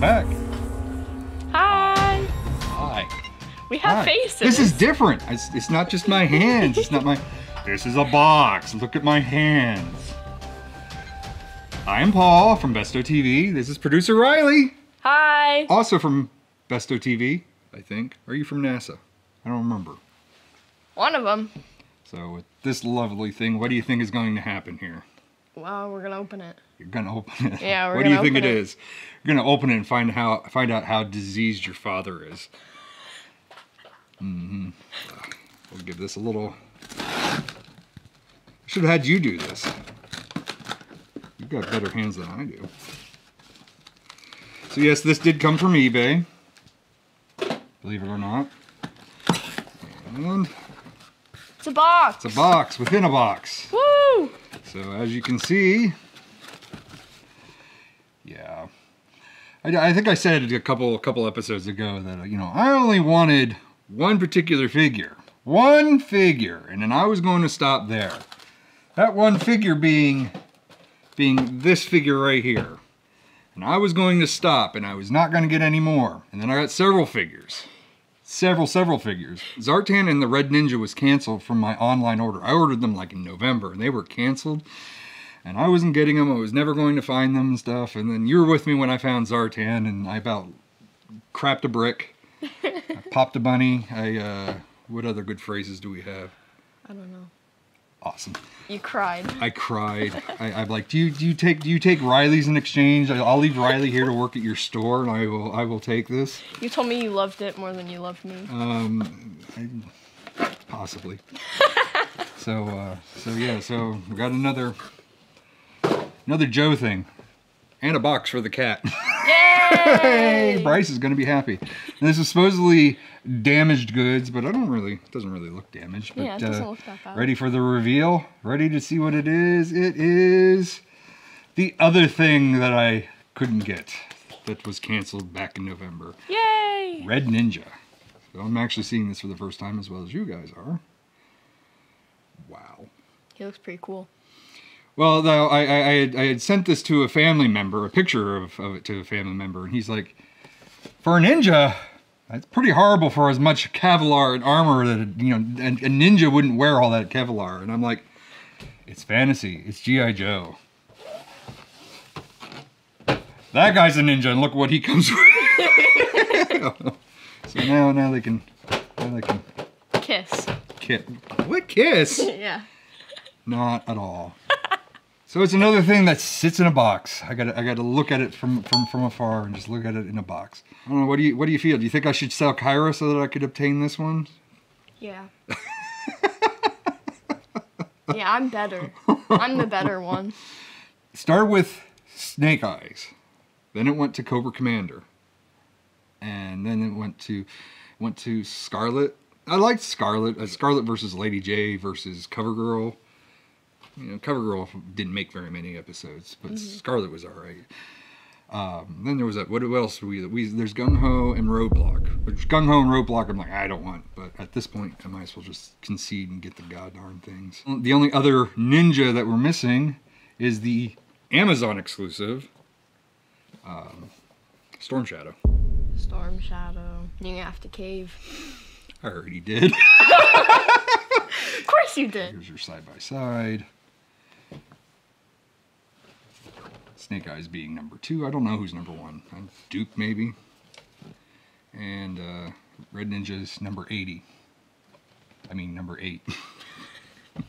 back. Hi. Hi. We have Hi. faces. This is different. It's, it's not just my hands. It's not my. This is a box. Look at my hands. I am Paul from Bestow TV. This is producer Riley, Hi. also from Bestow TV, I think. Are you from NASA? I don't remember. One of them. So with this lovely thing, what do you think is going to happen here? Well, we're gonna open it. You're gonna open it. Yeah, we're going to. What do you think it it. is? You're gonna open it and find how find out how diseased your father is. Mm-hmm. We'll give this a little. Should have had you do this. You've got better hands than I do. So yes, this did come from eBay. Believe it or not. And It's a box. it's a box within a box. Woo! So as you can see, yeah, I, I think I said a couple a couple episodes ago that you know I only wanted one particular figure, one figure, and then I was going to stop there. That one figure being being this figure right here, and I was going to stop, and I was not going to get any more. And then I got several figures. Several, several figures. Zartan and the Red Ninja was canceled from my online order. I ordered them like in November and they were canceled. And I wasn't getting them. I was never going to find them and stuff. And then you were with me when I found Zartan and I about crapped a brick. I popped a bunny. I, uh, what other good phrases do we have? I don't know. Awesome. You cried. I cried. I, I'm like, do you do you take do you take Riley's in exchange? I'll leave Riley here to work at your store, and I will I will take this. You told me you loved it more than you loved me. Um, I, possibly. so, uh, so yeah, so we got another, another Joe thing, and a box for the cat. hey, Yay! Bryce is gonna be happy. And this is supposedly damaged goods, but I don't really, it doesn't really look damaged. But, Yeah, it doesn't uh, look that bad. ready for the reveal? Ready to see what it is? It is the other thing that I couldn't get that was canceled back in November. Yay! Red Ninja. So I'm actually seeing this for the first time as well as you guys are. Wow. He looks pretty cool. Well, though I, I, I, had, I had sent this to a family member, a picture of, of it to a family member, and he's like, "For a ninja, that's pretty horrible for as much Kevlar and armor that you know, a, a ninja wouldn't wear all that Kevlar." And I'm like, "It's fantasy. It's GI Joe." That guy's a ninja, and look what he comes with. so now, now they can, now they can Kiss. kiss. What kiss? yeah. Not at all. So it's another thing that sits in a box. I got I got to look at it from, from from afar and just look at it in a box. I don't know. What do you what do you feel? Do you think I should sell Kyra so that I could obtain this one? Yeah. yeah, I'm better. I'm the better one. Start with Snake Eyes, then it went to Cobra Commander, and then it went to went to Scarlet. I liked Scarlet. Uh, Scarlet versus Lady Jaye versus Cover CoverGirl. You know, CoverGirl didn't make very many episodes, but Scarlet was all right. Um, then there was that. What else? We, we there's Gung Ho and Roadblock. Which Gung Ho and Roadblock, I'm like I don't want. But at this point, I might as well just concede and get the goddamn things. The only other ninja that we're missing is the Amazon exclusive um, Storm Shadow. Storm Shadow. You're gonna have to cave. I already did. Of course you did. Here's your side by side. Snake Eyes being number two. I don't know who's number one. Uh, Duke maybe. And uh, Red Ninja's number 80. I mean number eight.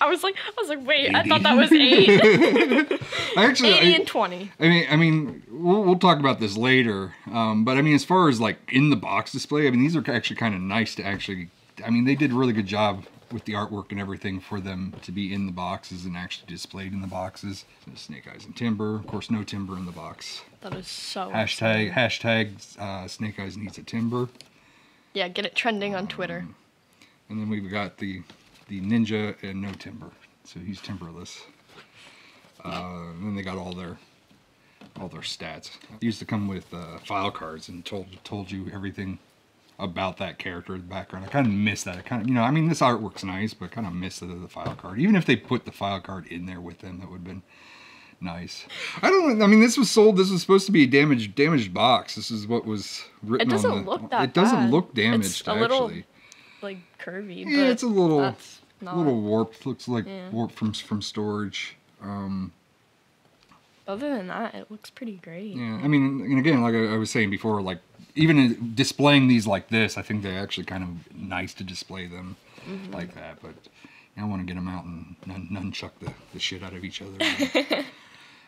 I was like, I was like, wait, I thought that was eight. I actually, 80 I, and 20. I mean, I mean, we'll, we'll talk about this later. Um, but I mean, as far as like in the box display, I mean, these are actually kind of nice to actually. I mean, they did a really good job with the artwork and everything for them to be in the boxes and actually displayed in the boxes. Snake Eyes and Timber, of course, no timber in the box. That is so. Hashtag hashtag uh, Snake Eyes needs a timber, Yeah, get it trending on Twitter. and then we've got the the ninja and no timber, so he's timberless. Uh, and then they got all their all their stats. Used to come with uh, file cards and told told you everything about that character, the background. I kind of miss that. I kind of, you know, I mean, this artwork's nice, but I kind of miss the, the file card. Even if they put the file card in there with them, that would have been Nice. I don't. I mean, this was sold. This was supposed to be a damaged, damaged box. This is what was written. It doesn't on the, look that It doesn't bad. look damaged. It's a little actually, Like curvy. yeah, it's a little, not. a little warped. Looks like Yeah. warped from from storage. Um, Other than that, it looks pretty great. yeah. I mean, and again, like I, I was saying before, like even displaying these like this, I think they're actually kind of nice to display them Mm-hmm. like that. But I want to get them out and nun, nunchuck the, the shit out of each other.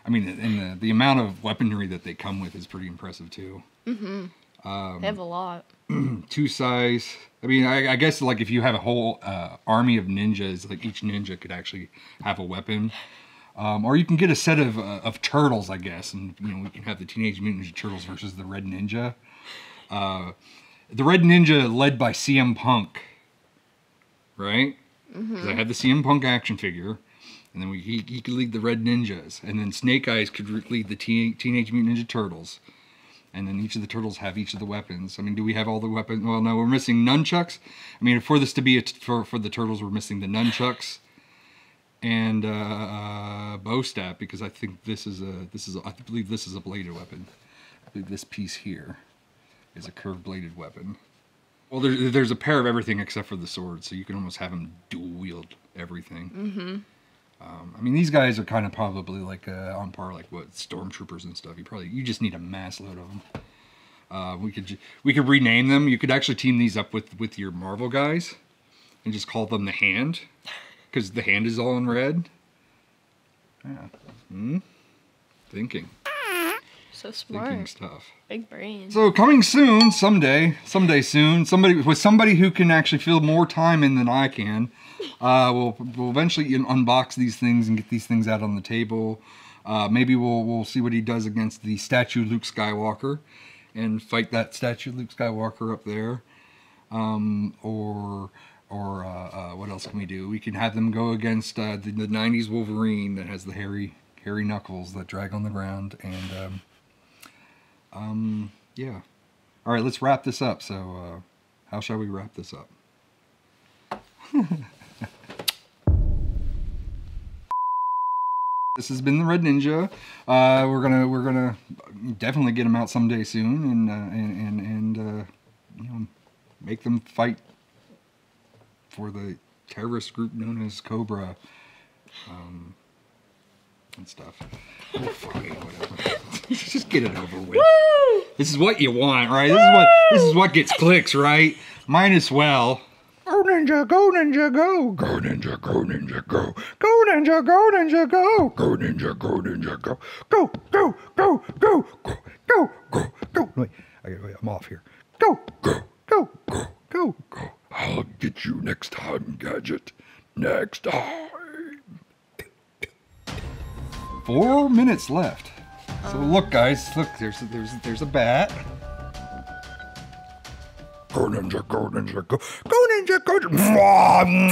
I mean, and the, the amount of weaponry that they come with is pretty impressive too. they have a lot. Two size. I mean, I, I guess like if you have a whole uh, army of ninjas, like each ninja could actually have a weapon. Um, or you can get a set of uh, of turtles, I guess, and you know we can have the Teenage Mutant Ninja Turtles versus the Red Ninja. Uh, the Red Ninja led by CM Punk, right? 'Cause I had the CM Punk action figure, and then we, he, he could lead the Red Ninjas, and then Snake Eyes could lead the Teen, Teenage Mutant Ninja Turtles, and then each of the turtles have each of the weapons. I mean, do we have all the weapons? Well, no, we're missing nunchucks. I mean, for this to be a t- for for the turtles, we're missing the nunchucks and uh, uh, bow staff because I think this is a this is a, I believe this is a bladed weapon. I believe this piece here is a curved bladed weapon. Well, there, there's a pair of everything except for the sword, so you can almost have them dual wield everything. Mm-hmm. Um, I mean, these guys are kind of probably like uh, on par like what stormtroopers and stuff. You probably you just need a mass load of them. Uh, we could we could rename them. You could actually team these up with with your Marvel guys, and just call them the Hand, because the Hand is all in red. Yeah. Hmm. Thinking, So smart. thinking stuff. Big brain. So coming soon, someday, someday soon, somebody with somebody who can actually fill more time in than I can. Uh, we'll we'll eventually unbox these things and get these things out on the table. Uh, maybe we'll we'll see what he does against the statue Luke Skywalker, and fight that statue Luke Skywalker up there. Um, or or uh, uh, what else can we do? We can have them go against uh, the, the '90s Wolverine that has the hairy hairy knuckles that drag on the ground, and um, um, yeah. All right, let's wrap this up. So, uh, how shall we wrap this up? this has been the Red Ninja. Uh, we're gonna we're gonna definitely get them out someday soon, and uh, and and, and you know make them fight for the terrorist group known as Cobra. Um, and stuff. Oh, fine, whatever. Just get it over with. This is what you want, right? This is what this is what gets clicks, right? Mine as well. Go ninja, go ninja, go. Go ninja, go ninja, go. Go ninja, go ninja, go. Go ninja, go ninja, go. Go, go, go, go, go, go, go, go. Wait, I wait, I'm off here. Next time, Gadget. Next time. Four minutes left. So uh. look, guys, look. There's there's there's a bat. Go ninja, go ninja, go, go ninja, go. Ninja.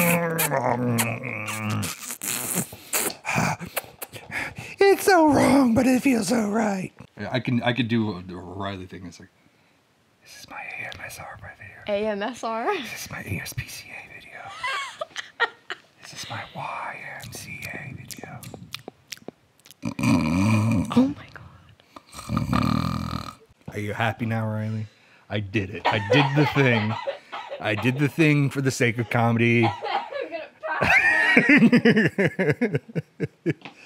it's so wrong, but it feels so right. I can I could do a, a Riley thing. It's like this is my AMSR video. AMSR. This is my ASPCA video. this is my YMCA video. Oh my god. Are you happy now, Riley? I did it. I did the thing. I did the thing for the sake of comedy.